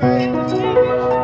Happy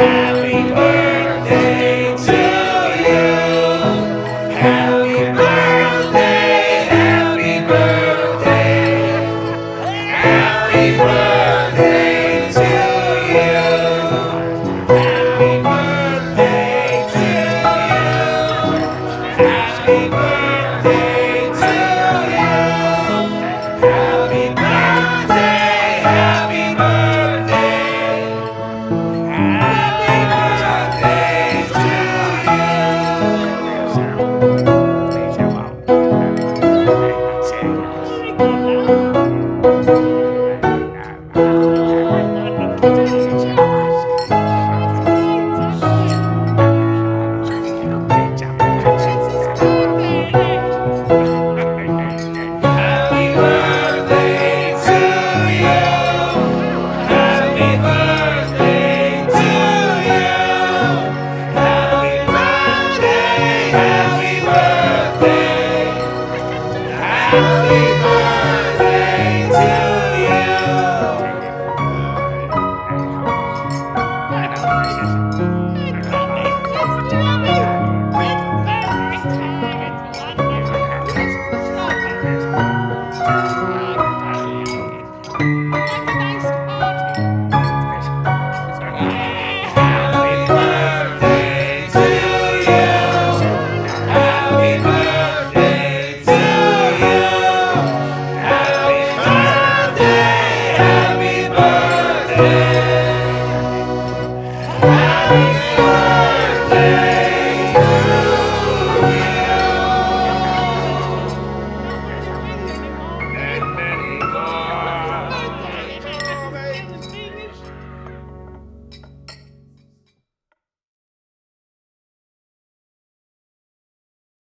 You.